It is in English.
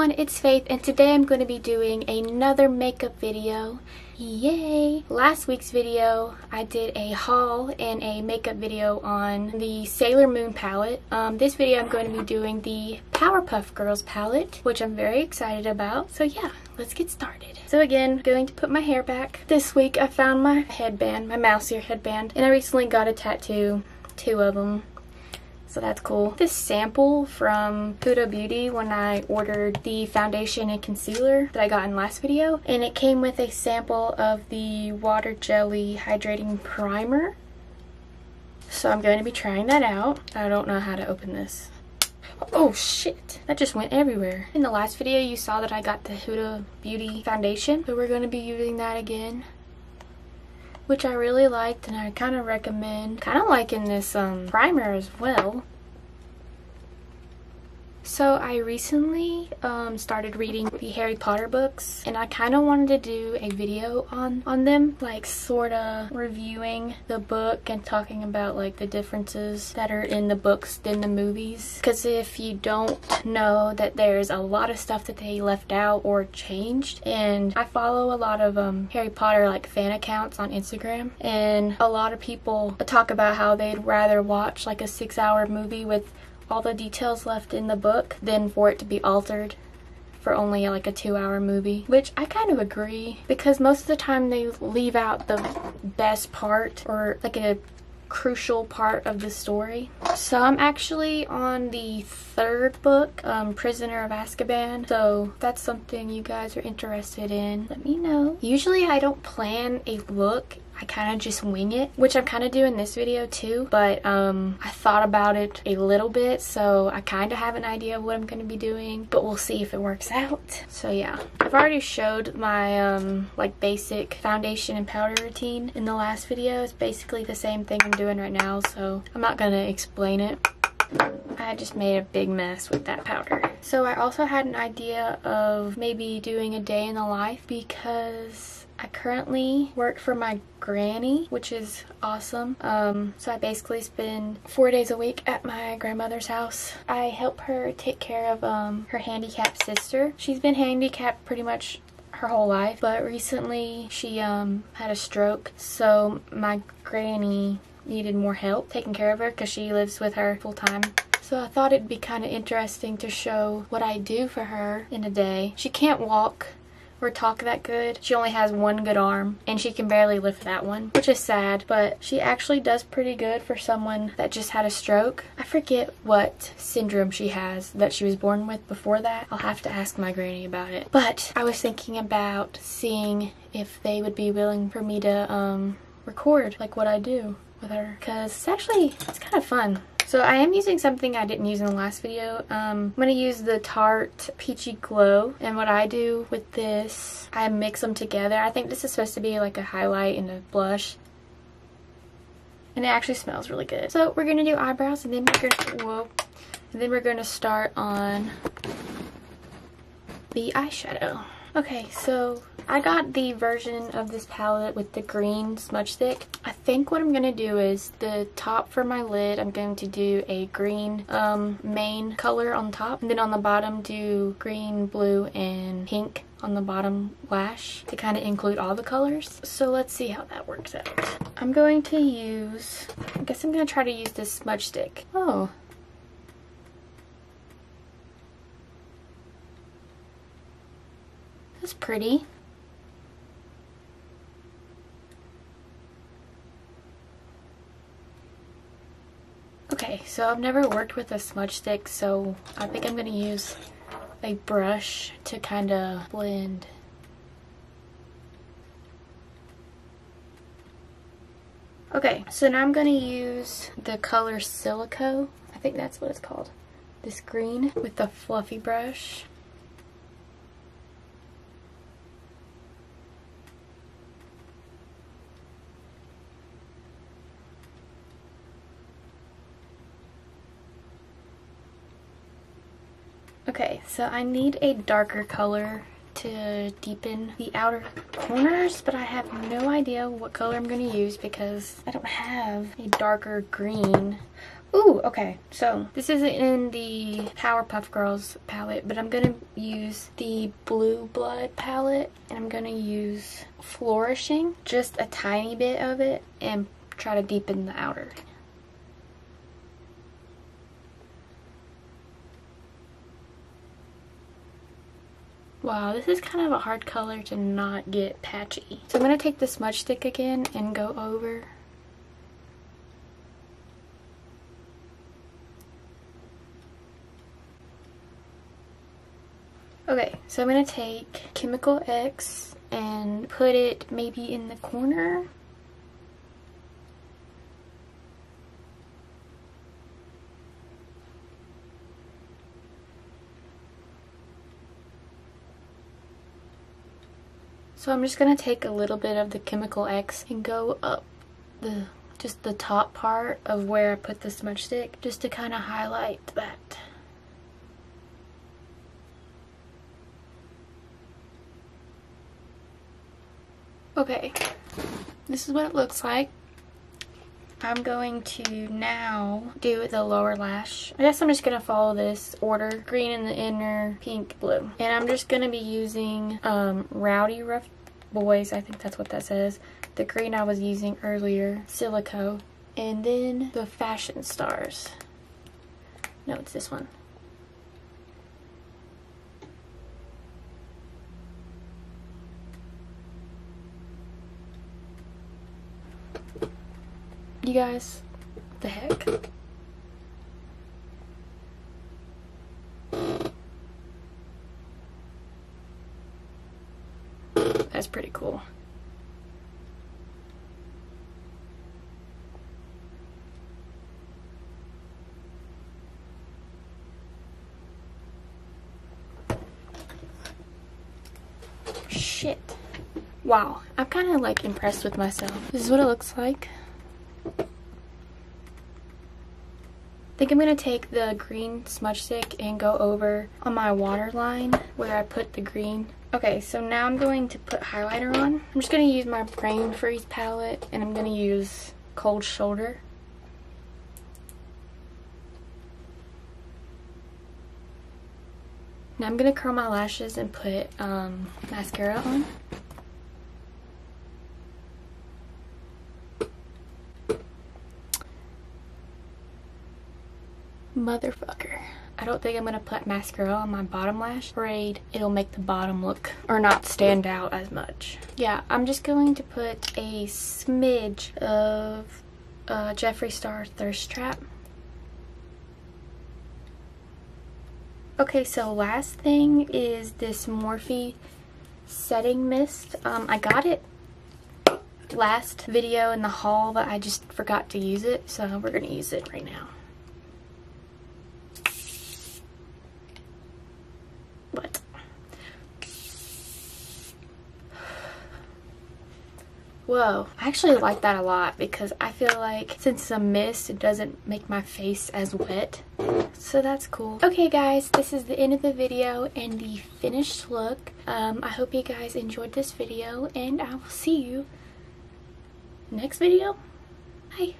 everyone, it's Faith and today I'm going to be doing another makeup video. Yay! Last week's video I did a haul and a makeup video on the Sailor Moon palette. Um, this video I'm going to be doing the Powerpuff Girls palette, which I'm very excited about. So yeah, let's get started. So again, going to put my hair back. This week I found my headband, my mouse ear headband, and I recently got a tattoo, two of them so that's cool. This sample from Huda Beauty when I ordered the foundation and concealer that I got in last video. And it came with a sample of the Water Jelly Hydrating Primer. So I'm going to be trying that out. I don't know how to open this. Oh shit, that just went everywhere. In the last video you saw that I got the Huda Beauty foundation. So we're going to be using that again which I really liked and I kind of recommend. Kind of liking this um, primer as well. So I recently um, started reading the Harry Potter books and I kind of wanted to do a video on, on them, like sort of reviewing the book and talking about like the differences that are in the books than the movies. Because if you don't know that there's a lot of stuff that they left out or changed and I follow a lot of um, Harry Potter like fan accounts on Instagram and a lot of people talk about how they'd rather watch like a six hour movie with all the details left in the book than for it to be altered for only like a two hour movie which I kind of agree because most of the time they leave out the best part or like a crucial part of the story. So I'm actually on the third book, um, Prisoner of Azkaban. So that's something you guys are interested in. Let me know. Usually I don't plan a look I kind of just wing it, which I'm kind of doing this video too, but um, I thought about it a little bit, so I kind of have an idea of what I'm going to be doing, but we'll see if it works out. So yeah, I've already showed my um, like basic foundation and powder routine in the last video. It's basically the same thing I'm doing right now, so I'm not going to explain it. I just made a big mess with that powder. So I also had an idea of maybe doing a day in the life because I currently work for my granny, which is awesome. Um, so I basically spend four days a week at my grandmother's house. I help her take care of um, her handicapped sister. She's been handicapped pretty much her whole life, but recently she um, had a stroke. So my granny needed more help taking care of her because she lives with her full time. So I thought it'd be kind of interesting to show what I do for her in a day. She can't walk or talk that good. She only has one good arm and she can barely lift that one, which is sad, but she actually does pretty good for someone that just had a stroke. I forget what syndrome she has that she was born with before that. I'll have to ask my granny about it. But I was thinking about seeing if they would be willing for me to um, record like what I do with her because it's actually it's kind of fun so I am using something I didn't use in the last video. Um, I'm going to use the Tarte Peachy Glow. And what I do with this, I mix them together. I think this is supposed to be like a highlight and a blush. And it actually smells really good. So we're going to do eyebrows and then we're going to, whoa, and then we're going to start on the eyeshadow. Okay, so I got the version of this palette with the green smudge stick. I think what I'm going to do is the top for my lid, I'm going to do a green um, main color on top. And then on the bottom do green, blue, and pink on the bottom lash to kind of include all the colors. So let's see how that works out. I'm going to use, I guess I'm going to try to use this smudge stick. Oh, That's pretty. Okay, so I've never worked with a smudge stick, so I think I'm going to use a brush to kind of blend. Okay, so now I'm going to use the color Silico. I think that's what it's called. This green with the fluffy brush. Okay, so I need a darker color to deepen the outer corners, but I have no idea what color I'm going to use because I don't have a darker green. Ooh, Oh, okay. So this isn't in the Powerpuff Girls palette, but I'm going to use the Blue Blood palette. And I'm going to use Flourishing, just a tiny bit of it, and try to deepen the outer. Wow, this is kind of a hard color to not get patchy. So I'm going to take the smudge stick again and go over Okay, so I'm going to take Chemical X and put it maybe in the corner. So I'm just going to take a little bit of the Chemical X and go up the just the top part of where I put the smudge stick just to kind of highlight that. Okay, this is what it looks like. I'm going to now do the lower lash. I guess I'm just going to follow this order. Green in the inner, pink, blue. And I'm just going to be using um, Rowdyruff Boys. I think that's what that says. The green I was using earlier, Silico. And then the Fashion Stars. No, it's this one. You guys, the heck? That's pretty cool. Shit. Wow, I'm kind of like impressed with myself. This is what it looks like. I think I'm going to take the green smudge stick and go over on my waterline where I put the green. Okay, so now I'm going to put highlighter on. I'm just going to use my Brain Freeze palette and I'm going to use Cold Shoulder. Now I'm going to curl my lashes and put um, mascara on. Motherfucker. I don't think I'm going to put mascara on my bottom lash. Afraid it'll make the bottom look or not stand out as much. Yeah, I'm just going to put a smidge of uh, Jeffree Star Thirst Trap. Okay, so last thing is this Morphe setting mist. Um, I got it last video in the haul, but I just forgot to use it, so we're going to use it right now. Whoa, I actually like that a lot because I feel like since it's a mist, it doesn't make my face as wet. So that's cool. Okay guys, this is the end of the video and the finished look. Um, I hope you guys enjoyed this video and I will see you next video. Bye.